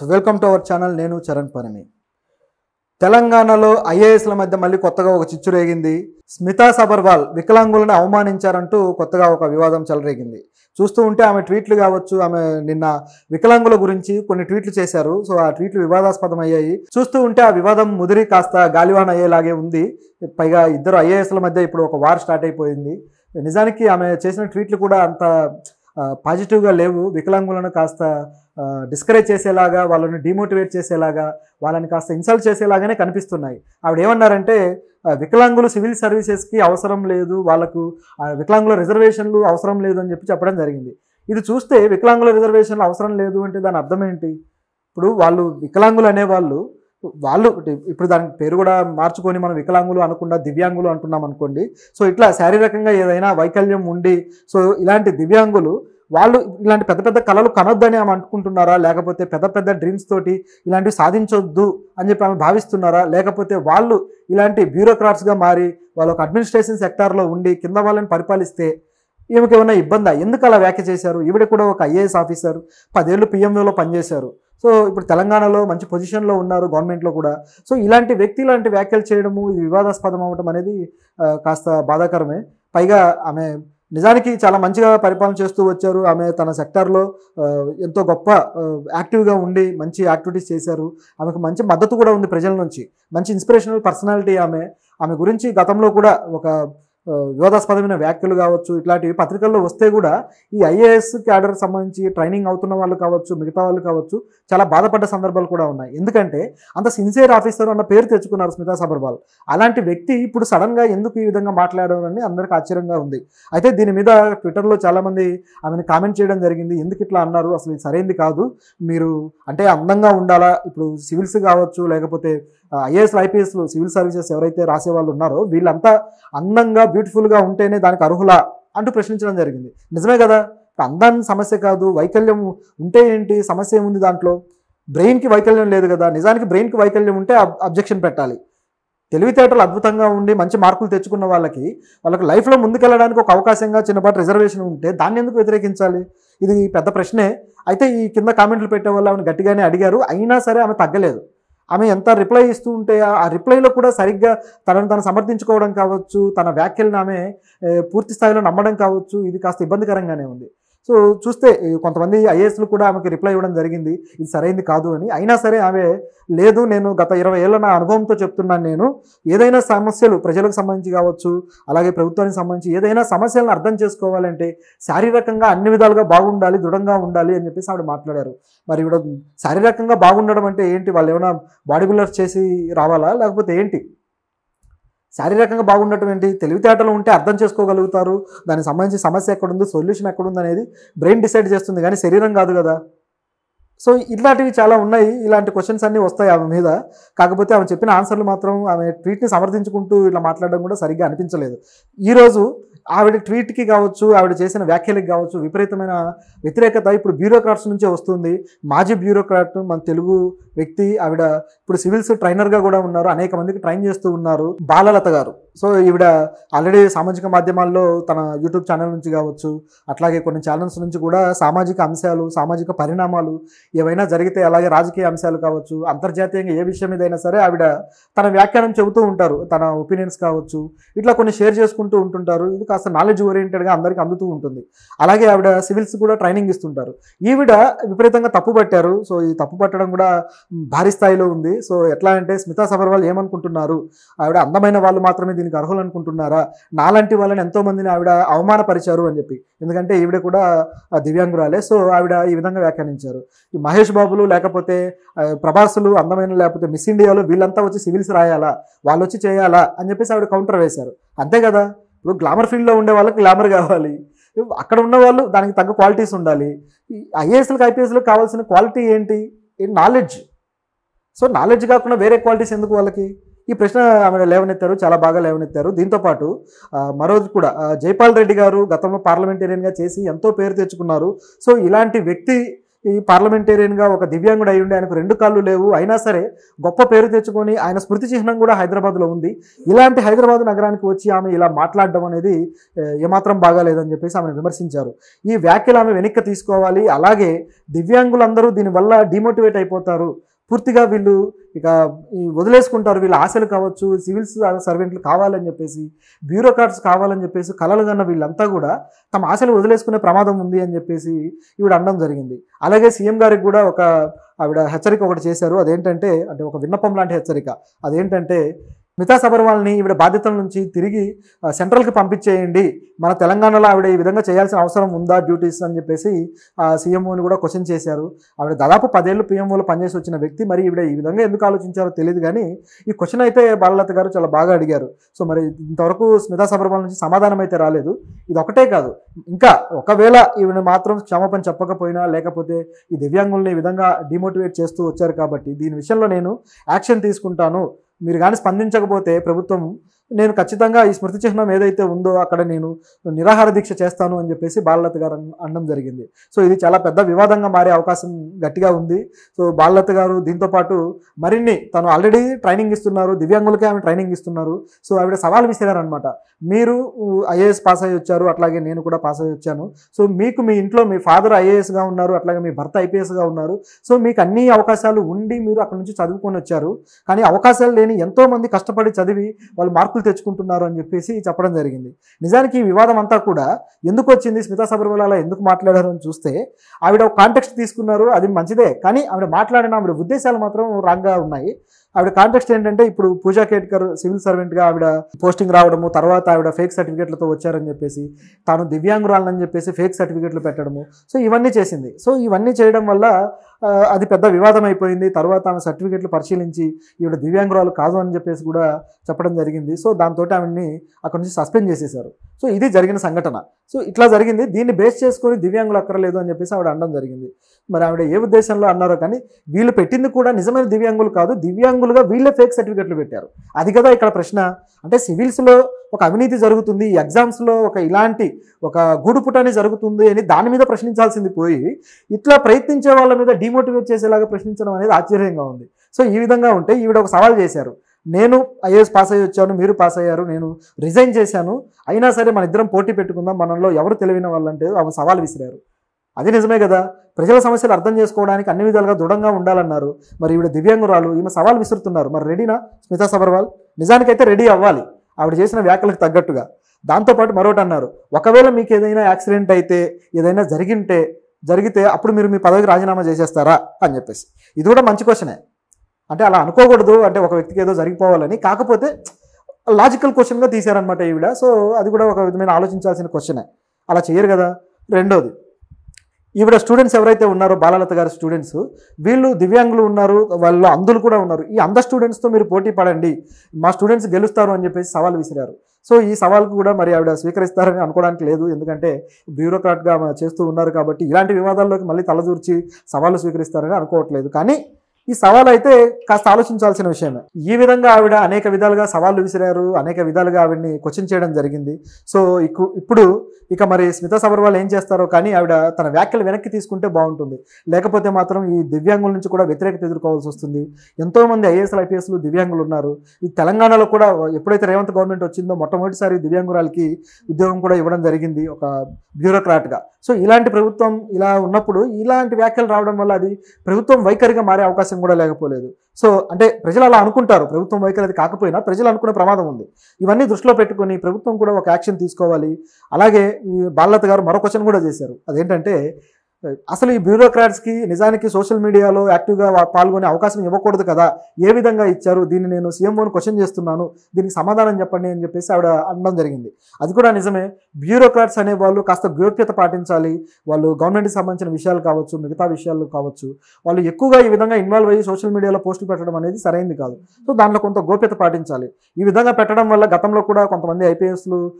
Welcome to our channel నేను చరణ్ పరమి. తెలంగాణలో ఐఏఎస్ల మధ్య మళ్ళీ కొత్తగా ఒక చిచ్చు రేగింది. స్మితా సబర్వాల్ వికలాంగులను అవమానించారంటూ కొత్తగా ఒక వివాదం చెలరేగింది. చూస్తూ ఉంటే ఆమె ట్వీట్లు కావచ్చు ఆమె నిన్న వికలాంగుల గురించి కొన్ని ట్వీట్లు చేశారు. సో ఆ ట్వీట్లు వివాదాస్పదం అయ్యాయి చూస్తూ ఉంటే ఆ వివాదం ముదిరి కాస్త గాలివాన్ అయ్యేలాగే ఉంది. పైగా ఇద్దరు ఐఏఎస్ల మధ్య ఇప్పుడు ఒక వార్ స్టార్ట్ అయిపోయింది. నిజానికి ఆమె చేసిన ట్వీట్లు కూడా అంత పాజిటివ్గా లేవు. వికలాంగులను కాస్త డిస్కరేజ్ చేసేలాగా వాళ్ళని డిమోటివేట్ చేసేలాగా వాళ్ళని కాస్త ఇన్సల్ట్ చేసేలాగానే కనిపిస్తున్నాయి. ఆవిడ ఏమన్నారంటే వికలాంగులు సివిల్ సర్వీసెస్కి అవసరం లేదు వాళ్ళకు ఆ, వికలాంగుల రిజర్వేషన్లు అవసరం లేదు అని చెప్పి చెప్పడం జరిగింది. ఇది చూస్తే వికలాంగుల రిజర్వేషన్లు అవసరం లేదు అంటే దాని అర్థం ఏంటి? ఇప్పుడు వాళ్ళు వికలాంగులు అనేవాళ్ళు వాళ్ళు ఇప్పుడు దాని పేరు కూడా మార్చుకొని మనం వికలాంగులు అనకుండా దివ్యాంగులు అంటున్నాం అనుకోండి. సో ఇట్లా శారీరకంగా ఏదైనా వైకల్యం ఉండి సో ఇలాంటి దివ్యాంగులు వాళ్ళు ఇలాంటి పెద్ద పెద్ద కళలు కనొద్దని ఆమె అనుకుంటున్నారా? లేకపోతే పెద్ద పెద్ద డ్రీమ్స్ తోటి ఇలాంటివి సాధించొద్దు అని చెప్పి ఆమె భావిస్తున్నారా? లేకపోతే వాళ్ళు ఇలాంటి బ్యూరోక్రాట్స్గా మారి వాళ్ళు ఒక అడ్మినిస్ట్రేషన్ సెక్టార్లో ఉండి కింద వాళ్ళని పరిపాలిస్తే ఈమెకి ఏమైనా ఇబ్బందా? ఎందుకు అలా వ్యాఖ్య చేశారు? ఈవిడ కూడా ఒక ఐఏఎస్ ఆఫీసర్ పదేళ్ళు పిఎంఓలో పనిచేశారు. సో ఇప్పుడు తెలంగాణలో మంచి పొజిషన్లో ఉన్నారు గవర్నమెంట్లో కూడా. సో ఇలాంటి వ్యక్తి ఇలాంటి వ్యాఖ్యలు చేయడము ఇది వివాదాస్పదం అవ్వడం అనేది కాస్త బాధాకరమే. పైగా ఆమె నిజానికి చాలా మంచిగా పరిపాలన చేస్తూ వచ్చారు. ఆమె తన సెక్టార్లో ఎంతో గొప్ప యాక్టివ్గా ఉండి మంచి యాక్టివిటీస్ చేశారు. ఆమెకు మంచి మద్దతు కూడా ఉంది ప్రజల నుంచి. మంచి ఇన్స్పిరేషనల్ పర్సనాలిటీ ఆమె. ఆమె గురించి గతంలో కూడా ఒక వివాదాస్పదమైన వ్యాఖ్యలు కావచ్చు ఇట్లాంటివి పత్రికల్లో వస్తే కూడా ఈ ఐఏఎస్ క్యాడర్ సంబంధించి ట్రైనింగ్ అవుతున్న వాళ్ళు కావచ్చు మిగతా వాళ్ళు కావచ్చు చాలా బాధపడ్డ సందర్భాలు కూడా ఉన్నాయి. ఎందుకంటే అంత సిన్సియర్ ఆఫీసర్ అన్న పేరు తెచ్చుకున్నారు స్మితా సబర్వాల్. అలాంటి వ్యక్తి ఇప్పుడు సడన్గా ఎందుకు ఈ విధంగా మాట్లాడడం అని అందరికీ ఆశ్చర్యంగా ఉంది. అయితే దీని మీద ట్విట్టర్లో చాలామంది ఆమెను కామెంట్ చేయడం జరిగింది. ఎందుకు ఇట్లా అన్నారు? అసలు సరైంది కాదు. మీరు అంటే అందంగా ఉండాలా? ఇప్పుడు సివిల్స్ కావచ్చు లేకపోతే ఐఏఎస్ ఐపీఎస్లు సివిల్ సర్వీసెస్ ఎవరైతే రాసే వాళ్ళు ఉన్నారో వీళ్ళంతా అందంగా బ్యూటిఫుల్గా ఉంటేనే దానికి అర్హులా అంటూ ప్రశ్నించడం జరిగింది. నిజమే కదా? అందాన్ని సమస్య కాదు వైకల్యం ఉంటే ఏంటి? సమస్య ఏముంది దాంట్లో? బ్రెయిన్కి వైకల్యం లేదు కదా? నిజానికి బ్రెయిన్కి వైకల్యం ఉంటే అబ్జెక్షన్ పెట్టాలి. తెలివితేటలు అద్భుతంగా ఉండి మంచి మార్కులు తెచ్చుకున్న వాళ్ళకి వాళ్ళకి లైఫ్లో ముందుకెళ్ళడానికి ఒక అవకాశంగా చిన్నపాటి రిజర్వేషన్ ఉంటే దాన్ని ఎందుకు వ్యతిరేకించాలి? ఇది పెద్ద ప్రశ్నే. అయితే ఈ కింద కామెంట్లు పెట్టే వాళ్ళు ఆమెను గట్టిగానే అడిగారు. అయినా సరే ఆమె తగ్గలేదు. ఆమె ఎంత రిప్లై ఇస్తూ ఉంటే ఆ- రిప్లైలో కూడా సరిగ్గా తనను తను సమర్థించుకోవడం కావచ్చు తన వ్యాఖ్యలను ఆమె పూర్తి స్థాయిలో నమ్మడం కావచ్చు ఇది కాస్త ఇబ్బందికరంగానే ఉంది. సో చూస్తే కొంతమంది ఐఏఎస్లు కూడా ఆమెకి రిప్లై ఇవ్వడం జరిగింది. ఇది సరైంది కాదు అని. అయినా సరే ఆమె లేదు నేను గత ఇరవై ఏళ్ళ నా అనుభవంతో చెప్తున్నాను నేను. ఏదైనా సమస్యలు ప్రజలకు సంబంధించి కావచ్చు అలాగే ప్రభుత్వానికి సంబంధించి ఏదైనా సమస్యలను అర్థం చేసుకోవాలంటే శారీరకంగా అన్ని విధాలుగా బాగుండాలి దృఢంగా ఉండాలి అని చెప్పేసి ఆవిడ మాట్లాడారు. మరి ఇవిడ శారీరకంగా బాగుండడం అంటే ఏంటి? వాళ్ళు ఏమైనా బాడీ బిల్డర్స్ చేసి రావాలా? లేకపోతే ఏంటి? శారీరకంగా బాగుండటం ఏంటి తెలివితేటలు ఉంటే అర్థం చేసుకోగలుగుతారు. దానికి సంబంధించి సమస్య ఎక్కడుంది సొల్యూషన్ ఎక్కడుంది అనేది బ్రెయిన్ డిసైడ్ చేస్తుంది. కానీ శరీరం కాదు కదా. సో ఇట్లాంటివి చాలా ఉన్నాయి. ఇలాంటి క్వశ్చన్స్ అన్నీ వస్తాయి ఆమె మీద. కాకపోతే ఆమె చెప్పిన ఆన్సర్లు మాత్రం ఆమె ట్వీట్ని సమర్థించుకుంటూ ఇలా మాట్లాడడం కూడా సరిగ్గా అనిపించలేదు. ఈరోజు ఆవిడ ట్వీట్కి కావచ్చు ఆవిడ చేసిన వ్యాఖ్యలకి కావచ్చు విపరీతమైన వ్యతిరేకత ఇప్పుడు బ్యూరోక్రాట్స్ నుంచే వస్తుంది. మాజీ బ్యూరోక్రాట్ మన తెలుగు వ్యక్తి ఆవిడ ఇప్పుడు సివిల్స్ ట్రైనర్గా కూడా ఉన్నారు. అనేక మందికి ట్రైన్ చేస్తూ ఉన్నారు. బాలలత గారు. సో ఈవిడ ఆల్రెడీ సామాజిక మాధ్యమాల్లో తన యూట్యూబ్ ఛానల్ నుంచి కావచ్చు అట్లాగే కొన్ని ఛానల్స్ నుంచి కూడా సామాజిక అంశాలు సామాజిక పరిణామాలు ఏవైనా జరిగితే అలాగే రాజకీయ అంశాలు కావచ్చు అంతర్జాతీయంగా ఏ విషయం ఏదైనా సరే ఆవిడ తన వ్యాఖ్యానం చెబుతూ ఉంటారు తన ఒపీనియన్స్ కావచ్చు ఇట్లా కొన్ని షేర్ చేసుకుంటూ ఉంటుంటారు ఇది కాస్త నాలెడ్జ్ ఓరియంటెడ్గా అందరికీ అందుతూ ఉంటుంది. అలాగే ఆవిడ సివిల్స్ కూడా ట్రైనింగ్ ఇస్తుంటారు. ఈవిడ విపరీతంగా తప్పు పట్టారు సో ఈ తప్పు పట్టడం కూడా భారీ స్థాయిలో ఉంది. సో ఎట్లా అంటే స్మితా సబర్వాల్ ఏమనుకుంటున్నారు? ఆవిడ అందమైన వాళ్ళు మాత్రమే దీనికి అర్హులు అనుకుంటున్నారా నాలాంటి వాళ్ళని ఎంతో మందిని ఆవిడ అవమానపరిచారు అని చెప్పి. ఎందుకంటే ఈవిడ కూడా దివ్యాంగురాలే. సో ఆవిడ ఈ విధంగా వ్యాఖ్యానించారు. ఈ మహేష్ బాబులు లేకపోతే ప్రభాసులు అందమైన లేకపోతే మిస్ ఇండియాలో వీళ్ళంతా వచ్చి సివిల్స్ రాయాలా? వాళ్ళు వచ్చి చేయాలా? అని చెప్పేసి ఆవిడ కౌంటర్ వేశారు. అంతే కదా? ఇప్పుడు గ్లామర్ ఫీల్డ్లో ఉండే వాళ్ళకి గ్లామర్ కావాలి. అక్కడ ఉన్న వాళ్ళు దానికి తగ్గ క్వాలిటీస్ ఉండాలి. ఐఏఎస్లకు ఐపీఎస్లకు కావాల్సిన క్వాలిటీ ఏంటి? నాలెడ్జ్. సో నాలెడ్జ్ కాకుండా వేరే క్వాలిటీస్ ఎందుకు వాళ్ళకి? ఈ ప్రశ్న ఆమె లేవనెత్తారు చాలా బాగా లేవనెత్తారు. దీంతోపాటు ఆ, మరోది కూడా జైపాల్ రెడ్డి గారు గతంలో పార్లమెంటేరియన్గా చేసి ఎంతో పేరు తెచ్చుకున్నారు. సో ఇలాంటి వ్యక్తి ఈ పార్లమెంటేరియన్గా ఒక దివ్యాంగుడు అయి ఉండి ఆయనకు రెండు కాళ్ళు లేవు. అయినా సరే గొప్ప పేరు తెచ్చుకొని ఆయన స్మృతి చిహ్నం కూడా హైదరాబాద్లో ఉంది. ఇలాంటి హైదరాబాద్ నగరానికి వచ్చి ఆమె ఇలా మాట్లాడడం అనేది ఏమాత్రం బాగాలేదని చెప్పేసి ఆమెను విమర్శించారు. ఈ వ్యాఖ్యలు ఆమె వెనక్కి తీసుకోవాలి. అలాగే దివ్యాంగులందరూ దీనివల్ల డిమోటివేట్ అయిపోతారు. పూర్తిగా వీళ్ళు ఇక ఈ వదిలేసుకుంటారు. వీళ్ళ ఆశలు కావచ్చు సివిల్స్ సర్వెంట్లు కావాలని చెప్పేసి బ్యూరోక్రాట్స్ కావాలని చెప్పేసి కలలు కన్న వీళ్ళంతా కూడా తమ ఆశలు వదిలేసుకునే ప్రమాదం ఉంది అని చెప్పేసి ఈవిడ అనడం జరిగింది. అలాగే సీఎం గారికి కూడా ఒక ఆవిడ హెచ్చరిక ఒకటి చేశారు. అదేంటంటే అంటే ఒక విన్నపం లాంటి హెచ్చరిక. అదేంటంటే మితా సబర్వాల్ని ఈవిడ బాధ్యతల నుంచి తిరిగి సెంట్రల్కి పంపించేయండి. మన తెలంగాణలో ఆవిడ ఈ విధంగా చేయాల్సిన అవసరం ఉందా డ్యూటీస్ అని చెప్పేసి సీఎంఓని కూడా క్వశ్చన్ చేశారు. ఆవిడ దాదాపు పదేళ్ళు పీఎంఓలో పనిచేసి వచ్చిన వ్యక్తి. మరి ఈవిడ ఈ విధంగా ఎందుకు ఆలోచించారో తెలియదు కానీ ఈ క్వశ్చన్ అయితే బాలలత గారు చాలా బాగా అడిగారు. సో మరి ఇంతవరకు స్మితా సబర్వాల్ నుంచి సమాధానం అయితే రాలేదు. ఇది ఒకటే కాదు. ఇంకా ఒకవేళ ఈవిడ మాత్రం క్షమాపణ చెప్పకపోయినా లేకపోతే ఈ దివ్యాంగుల్ని ఈ విధంగా డిమోటివేట్ చేస్తూ వచ్చారు కాబట్టి దీని విషయంలో నేను యాక్షన్ తీసుకుంటాను. మీరు కానీ స్పందించకపోతే ప్రభుత్వం నేను ఖచ్చితంగా ఈ స్మృతి చిహ్నం ఏదైతే ఉందో అక్కడ నేను నిరాహార దీక్ష చేస్తాను అని చెప్పేసి బాలలత గారు అనడం జరిగింది. సో ఇది చాలా పెద్ద వివాదంగా మారే అవకాశం గట్టిగా ఉంది. సో బాలలత గారు దీంతో పాటు మరిన్ని తను ఆల్రెడీ ట్రైనింగ్ ఇస్తున్నారు. దివ్యాంగులకే ఆమె ట్రైనింగ్ ఇస్తున్నారు. సో ఆవిడ సవాల్ విసిరారనమాట మీరు ఐఏఎస్ పాస్ అయ్యి వచ్చారు. అట్లాగే నేను కూడా పాస్ అయ్యి వచ్చాను. సో మీకు మీ ఇంట్లో మీ ఫాదర్ ఐఏఎస్గా ఉన్నారు. అట్లాగే మీ భర్త ఐపీఎస్గా ఉన్నారు. సో మీకు అన్ని అవకాశాలు ఉండి మీరు అక్కడ నుంచి చదువుకొని వచ్చారు. కానీ అవకాశాలు లేని ఎంతో మంది కష్టపడి చదివి వాళ్ళు మార్కులు తెచ్చుకుంటున్నారు అని చెప్పేసి చెప్పడం జరిగింది. నిజానికి ఈ వివాదం అంతా కూడా ఎందుకు వచ్చింది? స్మితా సబర్వాల అలా ఎందుకు మాట్లాడారు అని చూస్తే ఆవిడ ఒక కాంటెక్స్ట్ తీసుకున్నారు అది మంచిదే. కానీ ఆవిడ మాట్లాడిన ఆవిడ ఉద్దేశాలు మాత్రం రాంగ్గా ఉన్నాయి. ఆవిడ కాంటెక్స్ట్ ఏంటంటే ఇప్పుడు పూజా కేట్కర్ సివిల్ సర్వెంట్గా ఆవిడ పోస్టింగ్ రావడము తర్వాత ఆవిడ ఫేక్ సర్టిఫికేట్లతో వచ్చారని చెప్పేసి తాను దివ్యాంగురాలని చెప్పేసి ఫేక్ సర్టిఫికేట్లు పెట్టడము. సో ఇవన్నీ చేసింది. సో ఇవన్నీ చేయడం వల్ల అది పెద్ద వివాదం అయిపోయింది. తర్వాత ఆమె సర్టిఫికేట్లు పరిశీలించి ఈవిడ దివ్యాంగురాలు కాదు అని చెప్పేసి కూడా చెప్పడం జరిగింది. సో దాంతో ఆవిడని అక్కడ నుంచి సస్పెండ్ చేసేశారు. సో ఇది జరిగిన సంఘటన. సో ఇట్లా జరిగింది. దీన్ని బేస్ చేసుకొని దివ్యాంగులు అక్కర్లేదు అని చెప్పేసి ఆవిడ అనడం జరిగింది. మరి ఆవిడ ఏ ఉద్దేశంలో అన్నారో కానీ వీళ్ళు పెట్టింది కూడా నిజమైన దివ్యాంగులు కాదు దివ్యాంగులుగా వీళ్ళే ఫేక్ సర్టిఫికెట్లు పెట్టారు. అది కదా ఇక్కడ ప్రశ్న. అంటే సివిల్స్లో ఒక అవినీతి జరుగుతుంది ఈ ఎగ్జామ్స్లో ఒక ఇలాంటి ఒక గూడుపుటాని జరుగుతుంది అని దాని మీద ప్రశ్నించాల్సింది పోయి ఇట్లా ప్రయత్నించే వాళ్ళ మీద డిమోటివేట్ చేసేలాగా ప్రశ్నించడం అనేది ఆశ్చర్యంగా ఉంది. సో ఈ విధంగా ఉంటే ఈవిడ ఒక సవాల్ చేశారు. నేను ఐఏఎస్ పాస్ అయ్యి వచ్చాను మీరు పాస్ అయ్యారు నేను రిజైన్ చేశాను. అయినా సరే మన ఇద్దరం పోటీ పెట్టుకుందాం మనలో ఎవరు తెలివిన వాళ్ళంటే ఆమె సవాల్ విసిరారు. అది నిజమే కదా. ప్రజల సమస్యలు అర్థం చేసుకోవడానికి అన్ని విధాలుగా దృఢంగా ఉండాలన్నారు. మరి ఈవిడ దివ్యాంగురాలు ఈమె సవాల్ విసురుతున్నారు. మరి రెడీనా? స్మితా సబర్వాల్? నిజానికైతే రెడీ అవ్వాలి. ఆవిడ చేసిన వ్యాఖ్యలకు తగ్గట్టుగా. దాంతోపాటు మరొకటి అన్నారు. ఒకవేళ మీకు ఏదైనా యాక్సిడెంట్ అయితే ఏదైనా జరిగింటే జరిగితే అప్పుడు మీరు మీ పదవికి రాజీనామా చేసేస్తారా? అని చెప్పేసి. ఇది కూడా మంచి క్వశ్చనే. అంటే అలా అనుకోకూడదు. అంటే ఒక వ్యక్తికి ఏదో జరిగిపోవాలని. కాకపోతే లాజికల్ క్వశ్చన్గా తీశారనమాట ఈవిడ. సో అది కూడా ఒక విధమైన ఆలోచించాల్సిన క్వశ్చనే. అలా చేయరు కదా. రెండోది. ఈవిడ స్టూడెంట్స్ ఎవరైతే ఉన్నారో బాలలత గారి స్టూడెంట్స్ వీళ్ళు దివ్యాంగులు ఉన్నారు వాళ్ళు అందులు కూడా ఉన్నారు. ఈ అంధ స్టూడెంట్స్తో మీరు పోటీ పడండి మా స్టూడెంట్స్ గెలుస్తారు అని చెప్పేసి సవాల్ విసిరారు. సో ఈ సవాల్కు కూడా మరి ఆవిడ స్వీకరిస్తారని అనుకోవడానికి లేదు. ఎందుకంటే బ్యూరోక్రాట్గా చేస్తూ ఉన్నారు కాబట్టి ఇలాంటి వివాదాల్లోకి మళ్ళీ తలదూర్చి సవాళ్ళు స్వీకరిస్తారని అనుకోవట్లేదు. కానీ ఈ సవాల్ అయితే కాస్త ఆలోచించాల్సిన విషయమే. ఈ విధంగా ఆవిడ అనేక విధాలుగా సవాళ్ళు విసిరారు అనేక విధాలుగా ఆవిడని క్వశ్చన్ చేయడం జరిగింది. సో ఇప్పుడు ఇక మరి స్మితా సబర్వాల్ ఏం చేస్తారో కానీ ఆవిడ తన వ్యాఖ్యలు వెనక్కి తీసుకుంటే బాగుంటుంది. లేకపోతే మాత్రం ఈ దివ్యాంగుల నుంచి కూడా వ్యతిరేకత ఎదుర్కోవాల్సి వస్తుంది. ఎంతోమంది ఐఏఎస్లు ఐపీఎస్లు దివ్యాంగులు ఉన్నారు. ఈ తెలంగాణలో కూడా ఎప్పుడైతే రేవంత్ గవర్నమెంట్ వచ్చిందో మొట్టమొదటిసారి దివ్యాంగురాలకి ఉద్యోగం కూడా ఇవ్వడం జరిగింది ఒక బ్యూరోక్రాట్గా. సో ఇలాంటి ప్రభుత్వం ఇలా ఉన్నప్పుడు ఇలాంటి వ్యాఖ్యలు రావడం వల్ల అది ప్రభుత్వం వైఖరిగా మారే అవకాశం కూడా లేకపోలేదు. సో అంటే ప్రజలు అలా అనుకుంటారు ప్రభుత్వం వైఖరి అది కాకపోయినా ప్రజలు అనుకునే ప్రమాదం ఉంది. ఇవన్నీ దృష్టిలో పెట్టుకుని ప్రభుత్వం కూడా ఒక యాక్షన్ తీసుకోవాలి. అలాగే ఈ బాలలత గారు మరో క్వశ్చన్ కూడా చేశారు. అదేంటంటే అసలు ఈ బ్యూరోక్రాట్స్కి నిజానికి సోషల్ మీడియాలో యాక్టివ్గా పాల్గొనే అవకాశం ఇవ్వకూడదు కదా? ఏ విధంగా ఇచ్చారు? దీన్ని నేను సీఎంఓని క్వశ్చన్ చేస్తున్నాను. దీనికి సమాధానం చెప్పండి అని చెప్పేసి ఆవిడ అనడం జరిగింది. అది కూడా నిజమే. బ్యూరోక్రాట్స్ అనే వాళ్ళు కాస్త గోప్యత పాటించాలి. వాళ్ళు గవర్నమెంట్కి సంబంధించిన విషయాలు కావచ్చు మిగతా విషయాలు కావచ్చు. వాళ్ళు ఎక్కువగా ఈ విధంగా ఇన్వాల్వ్ అయ్యి సోషల్ మీడియాలో పోస్టులు పెట్టడం అనేది సరైంది కాదు. సో దాంట్లో కొంత గోప్యత పాటించాలి. ఈ విధంగా పెట్టడం వల్ల గతంలో కూడా కొంతమంది ఐపీఎస్లు